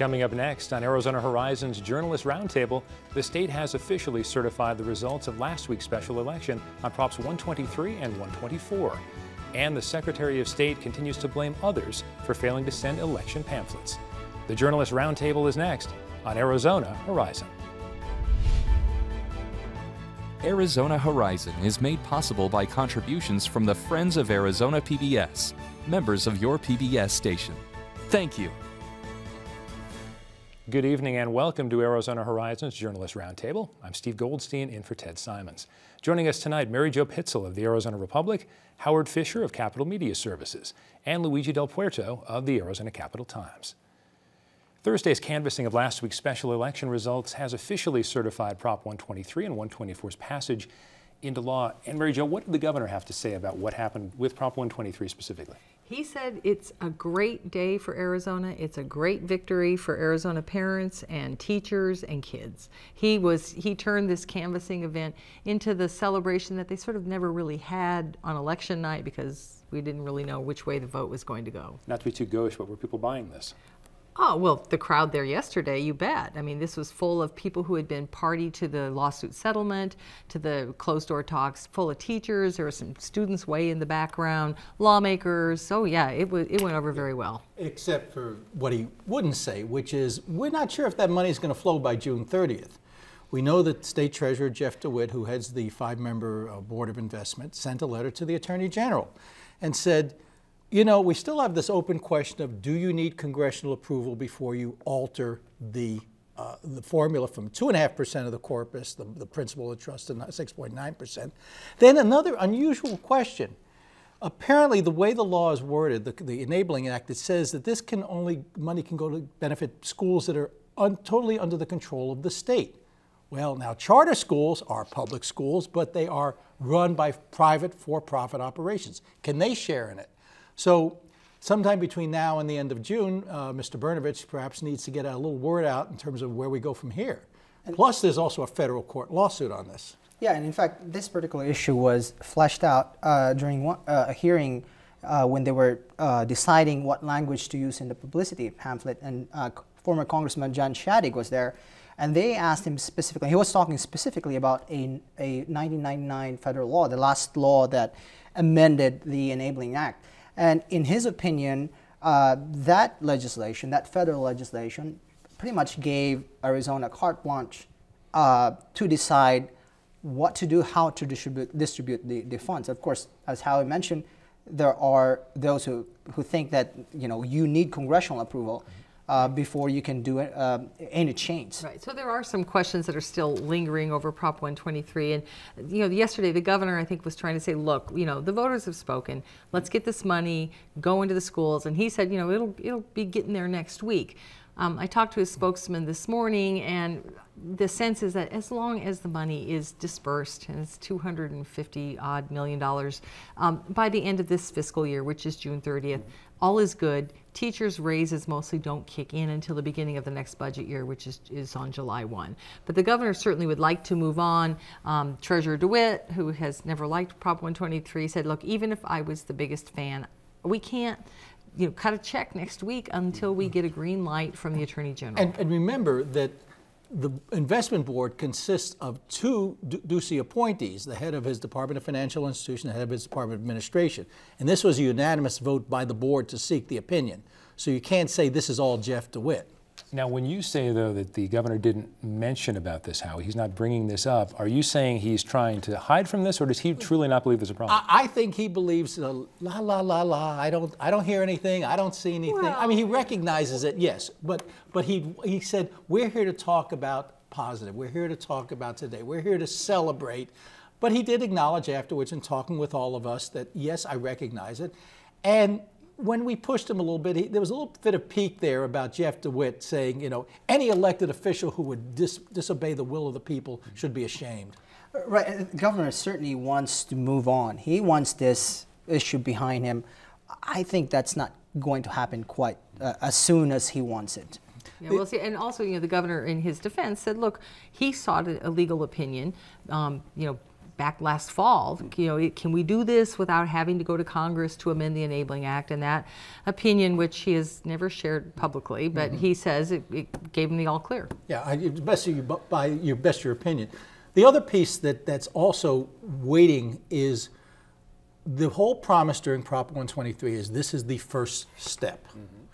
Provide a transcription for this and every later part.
Coming up next on Arizona Horizon's Journalist Roundtable, the state has officially certified the results of last week's special election on Props 123 and 124. And the Secretary of State continues to blame others for failing to send election pamphlets. The Journalist Roundtable is next on Arizona Horizon. Arizona Horizon is made possible by contributions from the Friends of Arizona PBS, members of your PBS station. Thank you. Good evening and welcome to Arizona Horizon's Journalist Roundtable. I'm Steve Goldstein in for Ted Simons. Joining us tonight, Mary Jo Pitzel of the Arizona Republic, Howard Fisher of Capital Media Services, and Luigi Del Puerto of the Arizona Capital Times. Thursday's canvassing of last week's special election results has officially certified Prop 123 and 124's passage into law. And Mary Jo, what did the governor have to say about what happened with Prop 123 specifically? He said it's a great day for Arizona. It's a great victory for Arizona parents and teachers and kids. He was he turned this canvassing event into the celebration that they sort of never really had on election night because we didn't really know which way the vote was going to go. Not to be too gauche, but were people buying this? Oh, well, the crowd there yesterday, you bet. I mean, this was full of people who had been party to the lawsuit settlement, to the closed door talks, full of teachers. There were some students way in the background, lawmakers. Oh, yeah, it, was, it went over very well. Except for what he wouldn't say, which is we're not sure if that money is going to flow by June 30th. We know that State Treasurer Jeff DeWitt, who heads the five member uh, Board of Investment, sent a letter to the Attorney General and said, you know, we still have this open question of do you need congressional approval before you alter the uh, the formula from 2.5% of the corpus, the, the principal of trust, to 6.9%. Then another unusual question. Apparently, the way the law is worded, the, the Enabling Act, it says that this can only, money can go to benefit schools that are un, totally under the control of the state. Well, now charter schools are public schools, but they are run by private for-profit operations. Can they share in it? So sometime between now and the end of June, uh, Mr. Brnovich perhaps needs to get a little word out in terms of where we go from here. And Plus, there's also a federal court lawsuit on this. Yeah, and in fact, this particular issue was fleshed out uh, during one, uh, a hearing uh, when they were uh, deciding what language to use in the publicity pamphlet, and uh, former Congressman John Shadegg was there, and they asked him specifically. He was talking specifically about a, a 1999 federal law, the last law that amended the Enabling Act. And in his opinion, uh, that legislation, that federal legislation, pretty much gave Arizona carte blanche uh, to decide what to do, how to distribute, distribute the, the funds. Of course, as Howie mentioned, there are those who, who think that you know you need congressional approval uh, before you can do it, uh, any change. Right. So there are some questions that are still lingering over Prop 123. And, you know, yesterday the governor, I think, was trying to say, look, you know, the voters have spoken. Let's get this money, go into the schools. And he said, you know, it'll, it'll be getting there next week. Um, I talked to his spokesman this morning, and the sense is that as long as the money is dispersed, and it's 250 odd million dollars, um, by the end of this fiscal year, which is June 30th, all is good. Teachers' raises mostly don't kick in until the beginning of the next budget year, which is, is on July 1. But the governor certainly would like to move on. Um, Treasurer DeWitt, who has never liked Prop 123, said, look, even if I was the biggest fan, we can't you know, cut a check next week until we get a green light from the Attorney General. And, and remember that the investment board consists of two Ducey appointees, the head of his Department of Financial Institution, the head of his Department of Administration. And this was a unanimous vote by the board to seek the opinion. So you can't say this is all Jeff DeWitt. Now, when you say, though, that the governor didn't mention about this, how he's not bringing this up, are you saying he's trying to hide from this, or does he truly not believe there's a problem? I, I think he believes, uh, la, la, la, la, I don't, I don't hear anything, I don't see anything. Well, I mean, he recognizes it, yes, but, but he, he said, we're here to talk about positive. We're here to talk about today. We're here to celebrate. But he did acknowledge afterwards in talking with all of us that, yes, I recognize it. And when we pushed him a little bit, he, there was a little bit of pique there about Jeff DeWitt saying, you know, any elected official who would dis disobey the will of the people should be ashamed. Right. The governor certainly wants to move on. He wants this issue behind him. I think that's not going to happen quite uh, as soon as he wants it. Yeah, well, see, and also, you know, the governor, in his defense, said, look, he sought a legal opinion, um, you know, back last fall, you know, can we do this without having to go to Congress to amend the Enabling Act? And that opinion, which he has never shared publicly, but mm-hmm. he says it, it gave him the all clear. Yeah, I, it's best you by your best your opinion. The other piece that, that's also waiting is the whole promise during Prop 123 is this is the first step. Mm-hmm.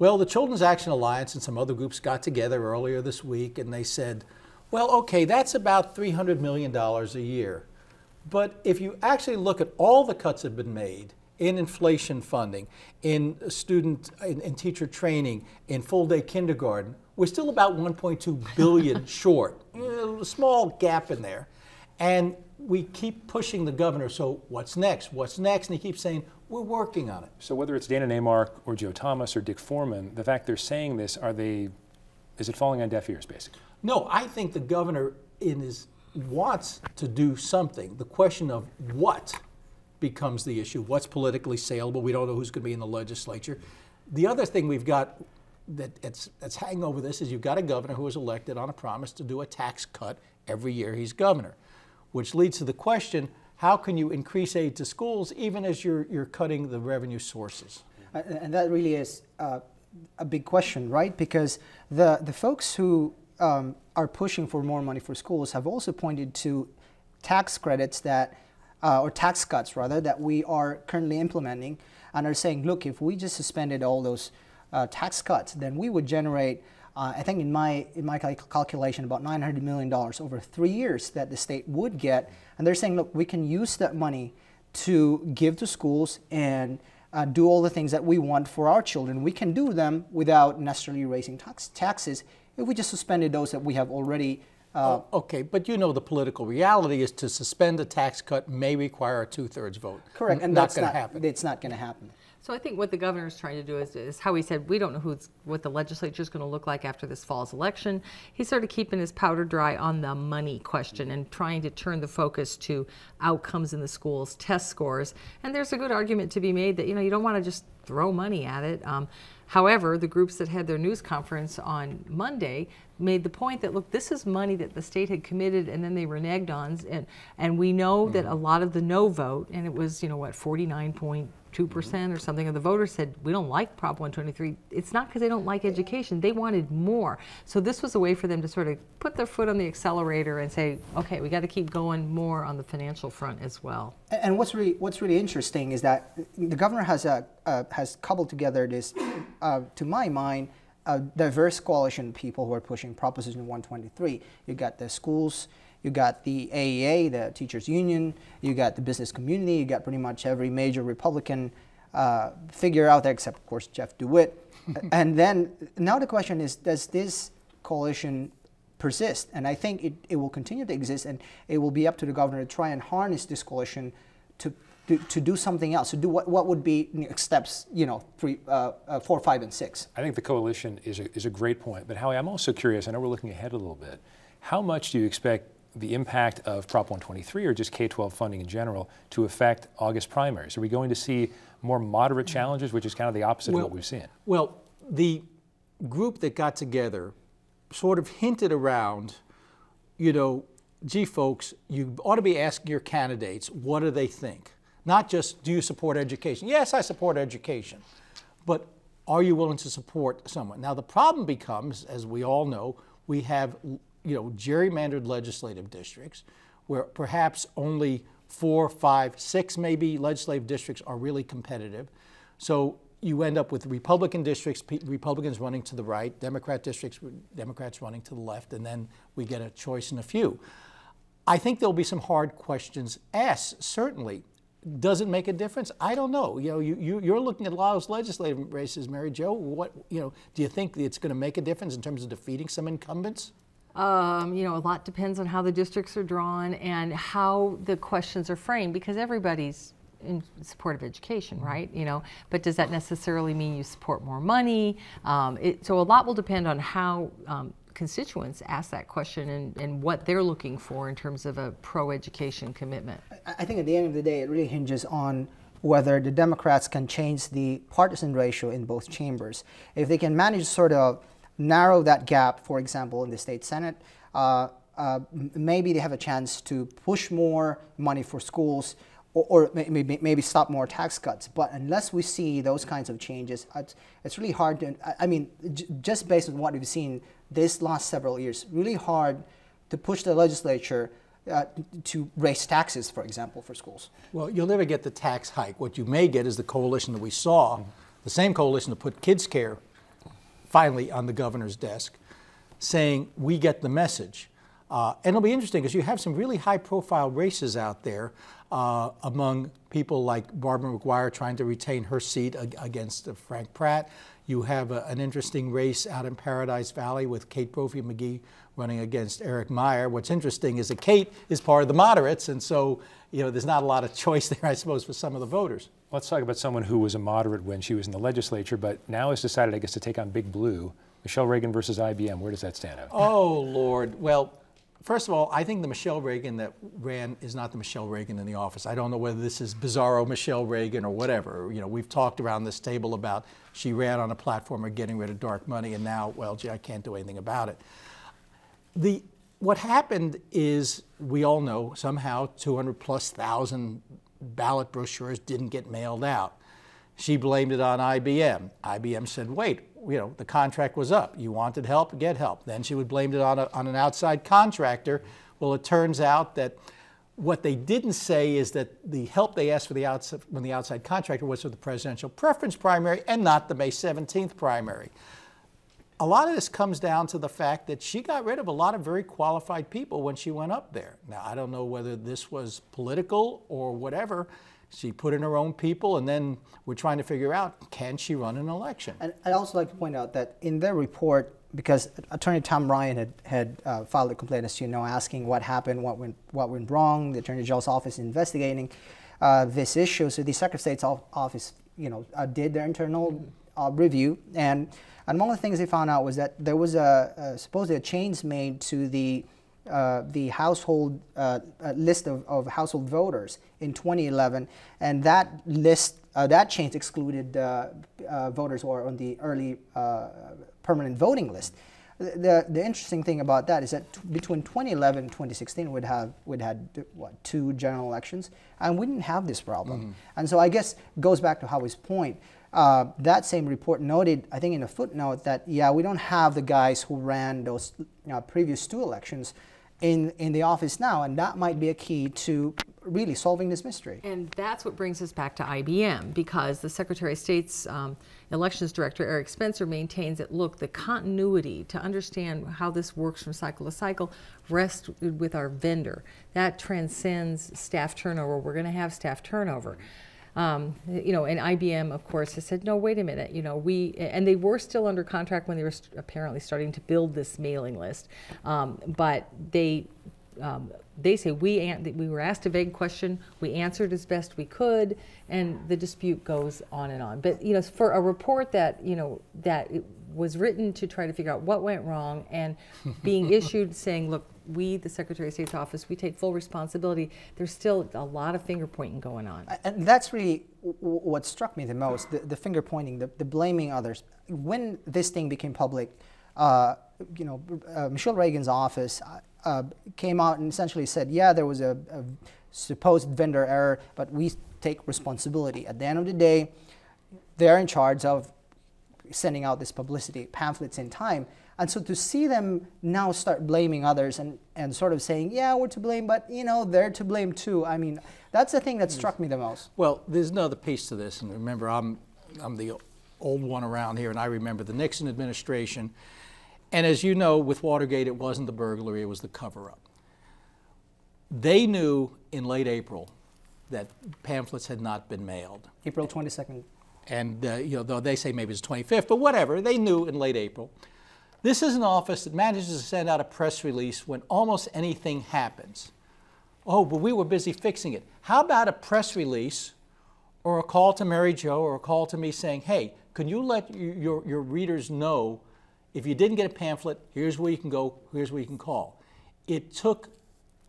Well, the Children's Action Alliance and some other groups got together earlier this week and they said, well, okay, that's about $300 million a year. But if you actually look at all the cuts that have been made in inflation funding, in student in, in teacher training, in full day kindergarten, we're still about 1.2 billion short. A small gap in there. And we keep pushing the governor, so what's next? What's next? And he keeps saying, we're working on it. So whether it's Dana Naimark or Joe Thomas or Dick Foreman, the fact they're saying this, are they, is it falling on deaf ears, basically? No, I think the governor in his wants to do something. The question of what becomes the issue. What's politically saleable? We don't know who's going to be in the legislature. The other thing we've got that it's, that's hanging over this is you've got a governor who was elected on a promise to do a tax cut every year he's governor, which leads to the question: How can you increase aid to schools even as you're you're cutting the revenue sources? And that really is uh, a big question, right? Because the, the folks who um, are pushing for more money for schools have also pointed to tax credits that, uh, or tax cuts rather, that we are currently implementing and are saying, look, if we just suspended all those uh, tax cuts, then we would generate, uh, I think in my, in my cal- calculation, about $900 million over three years that the state would get. And they're saying, look, we can use that money to give to schools and uh, do all the things that we want for our children. We can do them without necessarily raising tax- taxes if we just suspended those that we have already. Uh, Oh, okay, but you know the political reality is to suspend a tax cut may require a two-thirds vote. correct, N- and not that's going to not happen. It's not going to happen. So I think what the governor is trying to do is, is how he said, we don't know who's, what the legislature is going to look like after this fall's election. He's sort of keeping his powder dry on the money question and trying to turn the focus to outcomes in the schools, test scores. And there's a good argument to be made that, you know, you don't want to just throw money at it. Um, however, the groups that had their news conference on Monday made the point that, look, this is money that the state had committed and then they reneged on. And, and we know that mm-hmm. a lot of the no vote, and it was, you know, what, 49.2% or something of the voters said, we don't like Prop 123. It's not because they don't like education. They wanted more. So this was a way for them to sort of put their foot on the accelerator and say, okay, we got to keep going more on the financial front as well. And what's really what's really interesting is that the governor has a uh, has cobbled together this, uh, to my mind, a diverse coalition of people who are pushing Proposition 123. You got the schools, you got the AEA, the teachers union, you got the business community, you got pretty much every major Republican uh, figure out there, except of course Jeff DeWitt. and then now the question is, does this coalition persist. And I think it, it will continue to exist, and it will be up to the governor to try and harness this coalition to, to, to do something else, to do what, what would be steps, you know, three, uh, uh, four, five, and six. I think the coalition is a, is a great point. But Howie, I'm also curious, I know we're looking ahead a little bit. How much do you expect the impact of Prop 123 or just K 12 funding in general to affect August primaries? Are we going to see more moderate mm. challenges, which is kind of the opposite of what we've seen? Well, the group that got together sort of hinted around, you know, gee, folks, you ought to be asking your candidates what do they think? Not just do you support education? Yes, I support education. But are you willing to support someone? Now, the problem becomes, as we all know, we have, you know, gerrymandered legislative districts where perhaps only four, five, six maybe legislative districts are really competitive. So you end up with Republican districts, Republicans running to the right, Democrat districts, Democrats running to the left, and then we get a choice in a few. I think there'll be some hard questions asked, certainly. Does it make a difference? I don't know. You know, you, you, you're looking at a lot of those legislative races, Mary Jo. What, you know, do you think it's going to make a difference in terms of defeating some incumbents? Um, you know, a lot depends on how the districts are drawn and how the questions are framed because everybody's in support of education, right? You know, but does that necessarily mean you support more money? Um, it, so a lot will depend on how um, constituents ask that question and, and what they're looking for in terms of a pro-education commitment. I I think at the end of the day, it really hinges on whether the Democrats can change the partisan ratio in both chambers. If they can manage sort of narrow that gap, for example, in the state Senate, uh, uh, maybe they have a chance to push more money for schools or, or maybe, maybe stop more tax cuts. But unless we see those kinds of changes, it's, it's really hard to, I mean, just based on what we've seen this last several years, really hard to push the legislature uh, to raise taxes, for example, for schools. Well, you'll never get the tax hike. What you may get is the coalition that we saw, mm -hmm. the same coalition that put KidsCare finally on the governor's desk, saying, we get the message. Uh, and it'll be interesting because you have some really high profile races out there uh, among people like Barbara McGuire trying to retain her seat ag against uh, Frank Pratt. You have a, an interesting race out in Paradise Valley with Kate Brophy McGee running against Eric Meyer. What's interesting is that Kate is part of the moderates, and so you know there's not a lot of choice there, I suppose, for some of the voters. Let's talk about someone who was a moderate when she was in the legislature, but now has decided, I guess, to take on Big Blue. Michele Reagan versus IBM. Where does that stand out? Oh Lord. Well, First of all, I think the Michele Reagan that ran is not the Michele Reagan in the office. I don't know whether this is bizarro Michele Reagan or whatever. You know, we've talked around this table about she ran on a platform of getting rid of dark money, and now, well, gee, I can't do anything about it. The what happened is we all know somehow 200 plus thousand ballot brochures didn't get mailed out. She blamed it on IBM. IBM said, wait, you know, the contract was up. You wanted help, get help. Then she would blame it on, a, on an outside contractor. Well, it turns out that what they didn't say is that the help they asked for the outside, when the outside contractor was for the presidential preference primary and not the May 17th primary. A lot of this comes down to the fact that she got rid of a lot of very qualified people when she went up there. Now, I don't know whether this was political or whatever, she put in her own people, and then we're trying to figure out can she run an election? And I'd also like to point out that in their report, because Attorney Tom Ryan had, had uh, filed a complaint, as you know, asking what happened, what went, what went wrong. The Attorney General's office investigating uh, this issue. So the Secretary of State's office, you know, uh, did their internal uh, review, and and one of the things they found out was that there was a, a supposedly a change made to the uh, the household uh, uh, list of, of, household voters in 2011, and that list, uh, that change excluded uh, voters who are on the early permanent voting list. The, the interesting thing about that is that between 2011 and 2016, we'd have we'd had what two general elections, and we didn't have this problem. Mm -hmm. And so I guess goes back to Howie's point. Uh, that same report noted, I think in a footnote, that yeah, we don't have the guys who ran those uh, previous two elections in, in the office now, and that might be a key to really solving this mystery. And that's what brings us back to IBM, because the Secretary of State's um, elections director, Eric Spencer, maintains that, look, the continuity to understand how this works from cycle to cycle rests with our vendor. That transcends staff turnover. We're going to have staff turnover. Um, you know, and IBM, of course, has said, no, wait a minute, you know, we, and they were still under contract when they were apparently starting to build this mailing list, um, but they, um, they say we we were asked a vague question, we answered as best we could, and the dispute goes on and on. But you know, for a report that you know that was written to try to figure out what went wrong and being issued saying, look, we, the Secretary of State's office, we take full responsibility. There's still a lot of finger pointing going on. And that's really what struck me the most, the, the finger pointing, the, the, blaming others. When this thing became public, uh, you know, uh, Michele Reagan's office uh, uh, came out and essentially said, yeah, there was a, a supposed vendor error, but we take responsibility. At the end of the day, they're in charge of sending out this publicity pamphlets in time. And so to see them now start blaming others and, and sort of saying, yeah, we're to blame, but you know, they're to blame too. I mean, that's the thing that struck me the most. Well, there's another piece to this. And remember, I'm, I'm the old one around here, and I remember the Nixon administration. And as you know, with Watergate, it wasn't the burglary, it was the cover up. They knew in late April that pamphlets had not been mailed. April 22nd. And, uh, you know, though they say maybe it's 25th, but whatever, they knew in late April. This is an office that manages to send out a press release when almost anything happens. Oh, but we were busy fixing it. How about a press release or a call to Mary Jo or a call to me saying, hey, can you let your, your readers know if you didn't get a pamphlet, here's where you can go, here's where you can call. It took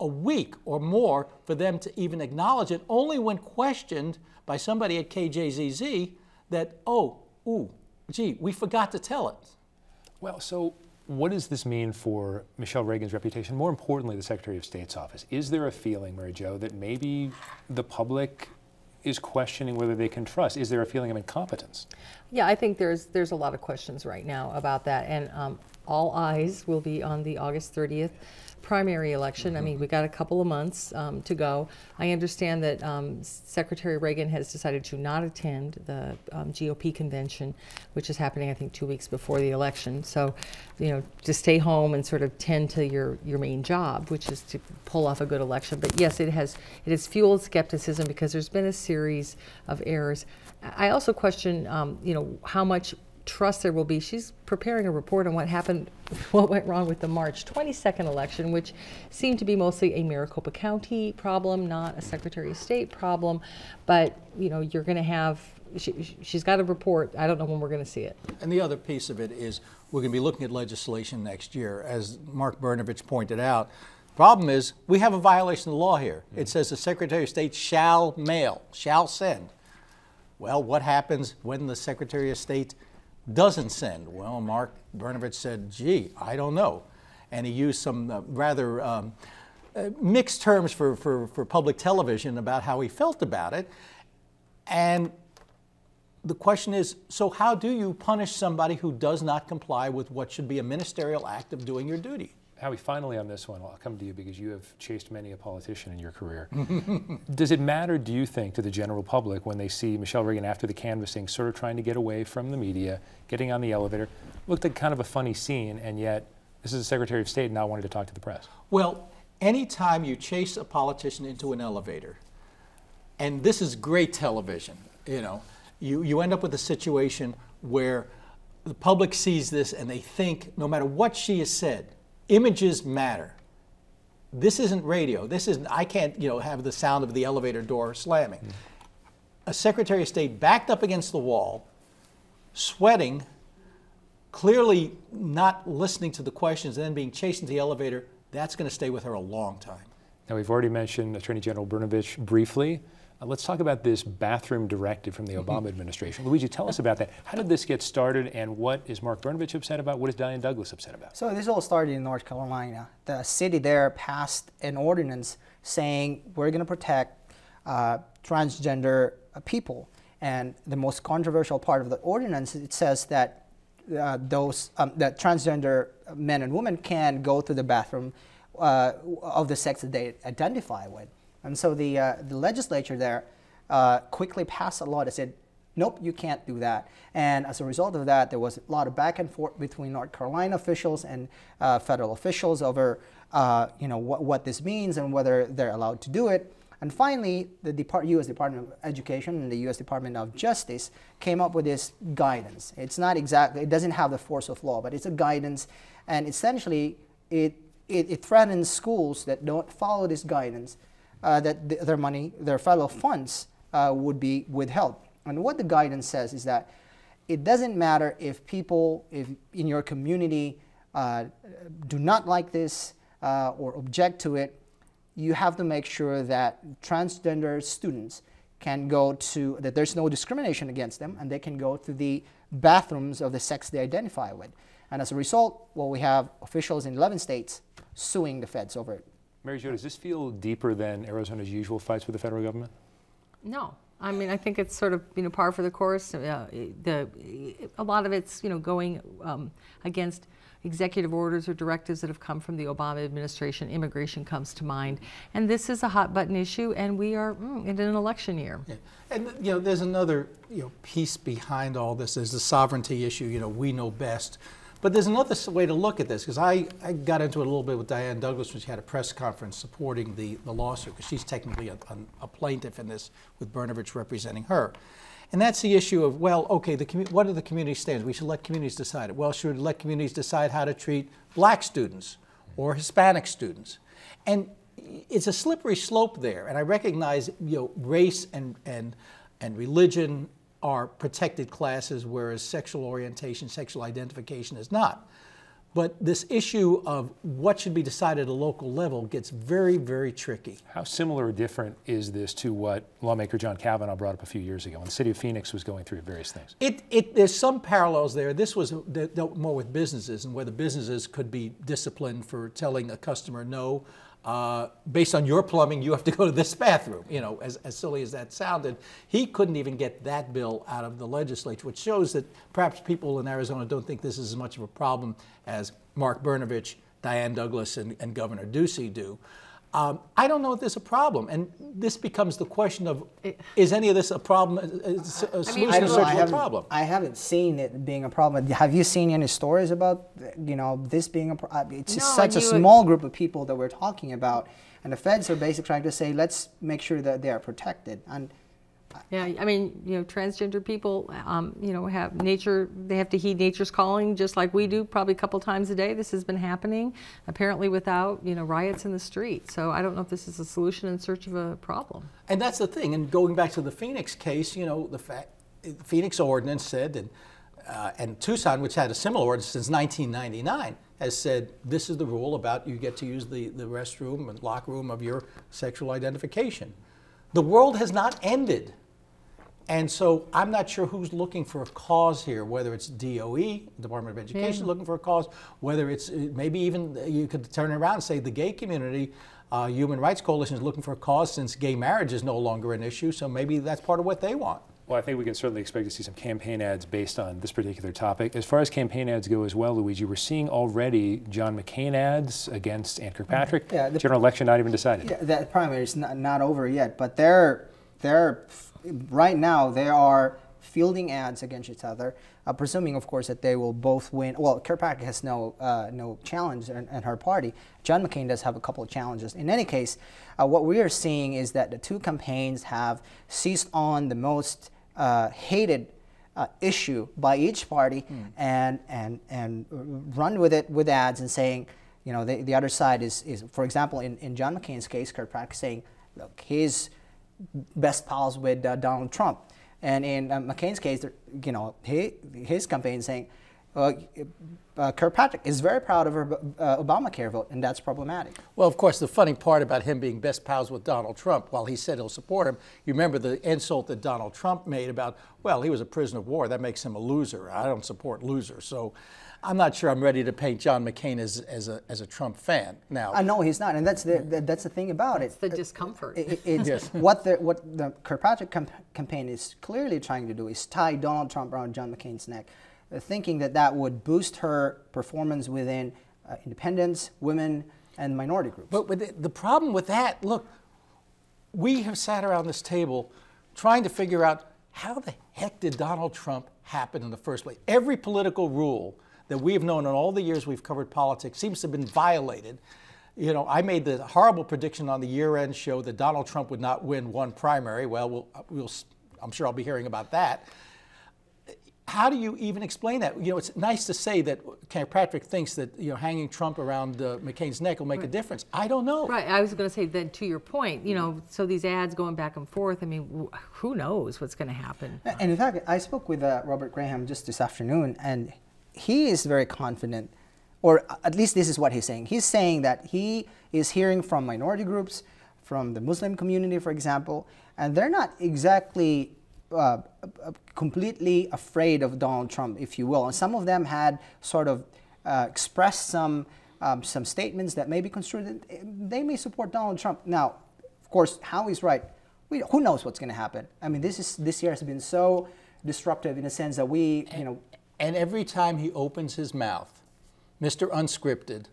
a week or more for them to even acknowledge it, only when questioned by somebody at KJZZ that, oh, ooh, gee, we forgot to tell it. Well, so What does this mean for Michele Reagan's reputation? More importantly, the Secretary of State's office. Is there a feeling, Mary Jo, that maybe the public is questioning whether they can trust? Is there a feeling of incompetence? Yeah, I think there's there's a lot of questions right now about that, and um, all eyes will be on the August 30th primary election. I mean, we got a couple of months um, to go. I understand that um, Secretary Reagan has decided to not attend the um, GOP convention, which is happening, I think, two weeks before the election. So, you know, to stay home and sort of tend to your, your main job, which is to pull off a good election. But yes, it has it has fueled skepticism because there's been a series of errors. I also question, um, you know, how much trust there will be. She's preparing a report on what happened, what went wrong with the March 22nd election, which seemed to be mostly a Maricopa County problem, not a Secretary of State problem. But you know, you're going to have. She, she's got a report. I don't know when we're going to see it. And the other piece of it is we're going to be looking at legislation next year, as Mark Brnovich pointed out. Problem is, we have a violation of the law here. It says the Secretary of State shall mail, shall send. Well, what happens when the Secretary of State doesn't send? Well, Mark Brnovich said, gee, I don't know. And he used some uh, rather um, uh, mixed terms for, for, for public television about how he felt about it. And the question is so, how do you punish somebody who does not comply with what should be a ministerial act of doing your duty? Howie, finally on this one, I'll come to you because you have chased many a politician in your career. Does it matter, do you think, to the general public when they see Michele Reagan after the canvassing sort of trying to get away from the media, getting on the elevator? Looked like kind of a funny scene, and yet this is the Secretary of State now wanting to talk to the press. Well, anytime you chase a politician into an elevator, and this is great television, you know, you, you end up with a situation where the public sees this and they think no matter what she has said, images matter. This isn't radio. This isn't, I can't, you know, have the sound of the elevator door slamming. Mm. A Secretary of State backed up against the wall, sweating, clearly not listening to the questions, and then being chased into the elevator, that's going to stay with her a long time. Now, we've already mentioned Attorney General Brnovich briefly. Uh, let's talk about this bathroom directive from the mm-hmm. Obama administration. Luigi, tell us about that. How did this get started, and what is Mark Brnovich upset about? What is Diane Douglas upset about? So this all started in North Carolina. The city there passed an ordinance saying we're going to protect uh, transgender uh, people. And the most controversial part of the ordinance, it says that uh, those um, that transgender men and women can go to the bathroom uh, of the sex that they identify with. And so the, uh, the legislature there uh, quickly passed a law that said, nope, you can't do that. And as a result of that, there was a lot of back and forth between North Carolina officials and uh, federal officials over uh, you know, what, what this means and whether they're allowed to do it. And finally, the Depart U.S. Department of Education and the U.S. Department of Justice came up with this guidance. It's not exactly, it doesn't have the force of law, but it's a guidance. And essentially, it, it, it threatens schools that don't follow this guidance that th their money, their federal funds, uh, would be withheld. And what the guidance says is that it doesn't matter if people if in your community uh, do not like this uh, or object to it, you have to make sure that transgender students can go to, that there's no discrimination against them and they can go to the bathrooms of the sex they identify with. And as a result, well, we have officials in 11 states suing the feds over it. Mary Jo, does this feel deeper than Arizona's usual fights with the federal government? No. I mean, I think it's sort of you know par for the course. Uh, the a lot of it's you know going um, against executive orders or directives that have come from the Obama administration. Immigration comes to mind, and this is a hot button issue, and we are mm, in an election year. Yeah. And you know, there's another you know piece behind all this. There's the sovereignty issue. You know, we know best. But there's another way to look at this, because I, I got into it a little bit with Diane Douglas when she had a press conference supporting the, the lawsuit, because she's technically a, a, plaintiff in this with Brnovich representing her. And that's the issue of, well, okay, the what are the community standards? We should let communities decide it. Well, should we let communities decide how to treat black students or Hispanic students? And it's a slippery slope there. And I recognize, you know, race and, and, and religion are protected classes, whereas sexual orientation, sexual identification is not. But this issue of what should be decided at a local level gets very, very tricky. How similar or different is this to what lawmaker John Kavanagh brought up a few years ago when the city of Phoenix was going through various things? It, it, there's some parallels there. This was dealt more with businesses and whether businesses could be disciplined for telling a customer no. Uh, based on your plumbing, you have to go to this bathroom. You know, as, as silly as that sounded, he couldn't even get that bill out of the legislature, which shows that perhaps people in Arizona don't think this is as much of a problem as Mark Brnovich, Diane Douglas, and, and Governor Ducey do. Um, I don't know if there's a problem, and this becomes the question of: Is any of this a problem? A, a solution I to a problem? I haven't seen it being a problem. Have you seen any stories about you know this being a problem? It's No, such a you- small group of people that we're talking about, and the feds are basically trying to say let's make sure that they are protected. And Yeah, I mean, you know, transgender people, um, you know, have nature, they have to heed nature's calling just like we do, probably a couple times a day. This has been happening, apparently without, you know, riots in the street. So I don't know if this is a solution in search of a problem. And that's the thing. And going back to the Phoenix case, you know, the fact, Phoenix ordinance said, and, uh, and Tucson, which had a similar ordinance since 1999, has said this is the rule about you get to use the, the restroom and locker room of your sexual identification. The world has not ended. And so I'm not sure who's looking for a cause here, whether it's DOE, Department of Education, looking for a cause, whether it's uh, maybe even uh, you could turn it around and say the gay community, uh, Human Rights Coalition is looking for a cause since gay marriage is no longer an issue. So maybe that's part of what they want. Well, I think we can certainly expect to see some campaign ads based on this particular topic. As far as campaign ads go as well, Luigi, we're seeing already John McCain ads against Ann Kirkpatrick. Yeah, the- General election not even decided. Yeah, that primary is not, not over yet, but they're they're right now they are fielding ads against each other, uh, presuming, of course, that they will both win. Well, Kirkpatrick has no uh, no challenge in, in her party. John McCain does have a couple of challenges. In any case, uh, what we are seeing is that the two campaigns have seized on the most uh, hated uh, issue by each party and, and, and run with it with ads and saying, you know, the, the other side is, is, for example, in, in John McCain's case, Kirkpatrick saying, look, he's best pals with uh, Donald Trump. And in uh, McCain's case, you know, he, his campaign saying, uh, uh, Kirkpatrick is very proud of her uh, Obamacare vote, and that's problematic. Well, of course, the funny part about him being best pals with Donald Trump, while he said he'll support him, you remember the insult that Donald Trump made about, well, he was a prisoner of war. That makes him a loser. I don't support losers. So I'm not sure I'm ready to paint John McCain as, as, a, as a Trump fan. Now, I know he's not, and that's the, the that's the thing about it. It's it. the discomfort. It- it- it's what the what the Kirkpatrick camp- campaign is clearly trying to do is tie Donald Trump around John McCain's neck, uh, thinking that that would boost her performance within uh, independents, women, and minority groups. But with the, the problem with that, look, we have sat around this table trying to figure out how the heck did Donald Trump happen in the first place? Every political rule that we have known in all the years we've covered politics seems to have been violated. You know, I made the horrible prediction on the year-end show that Donald Trump would not win one primary. Well, we'll, we'll I'm sure I'll be hearing about that how do you even explain that? You know, it's nice to say that Kirkpatrick thinks that you know hanging Trump around uh, McCain's neck will make a difference. I don't know. Right. I was going to say then to your point, you know, so these ads going back and forth. I mean, wh- who knows what's going to happen? And in fact, I spoke with uh, Robert Graham just this afternoon, and he is very confident, or at least this is what he's saying. He's saying that he is hearing from minority groups, from the Muslim community, for example, and they're not exactly uh, uh, completely afraid of Donald Trump, if you will. And some of them had sort of uh, expressed some um, some statements that may be construed. They may support Donald Trump. Now, of course, Howie's right. We, who knows what's going to happen? I mean, this is this year has been so disruptive in a sense that we, you know, And every time he opens his mouth, Mr. Unscripted,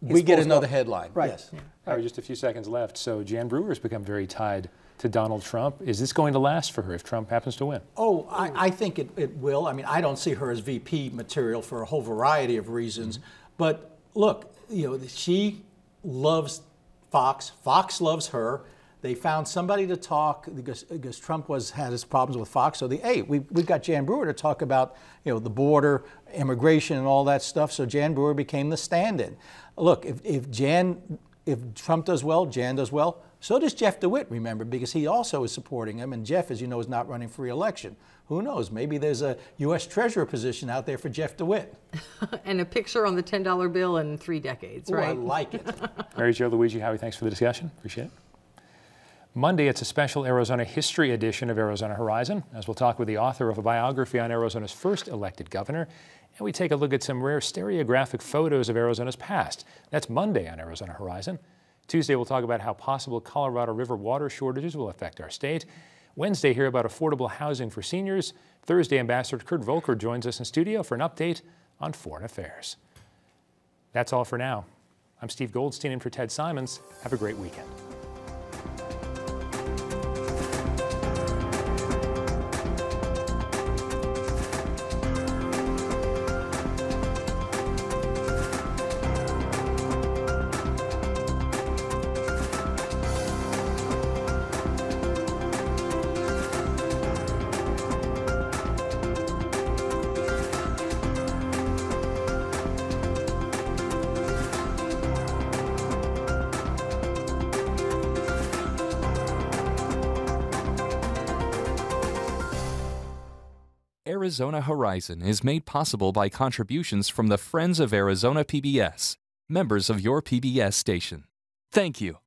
we get another headline. Right. Yes. All right, just a few seconds left. So Jan Brewer has become very tied to Donald Trump. Is this going to last for her if Trump happens to win? Oh, I, I think it, it will. I mean, I don't see her as VP material for a whole variety of reasons. Mm-hmm. But look, you know, she loves Fox. Fox loves her. They found somebody to talk because, because Trump was had his problems with Fox. So they, hey, we, we've got Jan Brewer to talk about, you know, the border, immigration, and all that stuff. So Jan Brewer became the stand-in. Look, if, if Jan if Trump does well, Jan does well. So does Jeff DeWitt, remember, because he also is supporting him. And Jeff, as you know, is not running for re-election. Who knows? Maybe there's a U.S. Treasurer position out there for Jeff DeWitt. and a picture on the $10 bill in three decades, Ooh, right? I like it. Mary Jo, Luigi, Howie, thanks for the discussion. Appreciate it. Monday, it's a special Arizona history edition of Arizona Horizon, as we'll talk with the author of a biography on Arizona's first elected governor, and we take a look at some rare stereographic photos of Arizona's past. That's Monday on Arizona Horizon. Tuesday, we'll talk about how possible Colorado River water shortages will affect our state. Wednesday, hear about affordable housing for seniors. Thursday, Ambassador Kurt Volker joins us in studio for an update on foreign affairs. That's all for now. I'm Steve Goldstein in for Ted Simons. Have a great weekend. Arizona Horizon is made possible by contributions from the Friends of Arizona PBS, members of your PBS station. Thank you.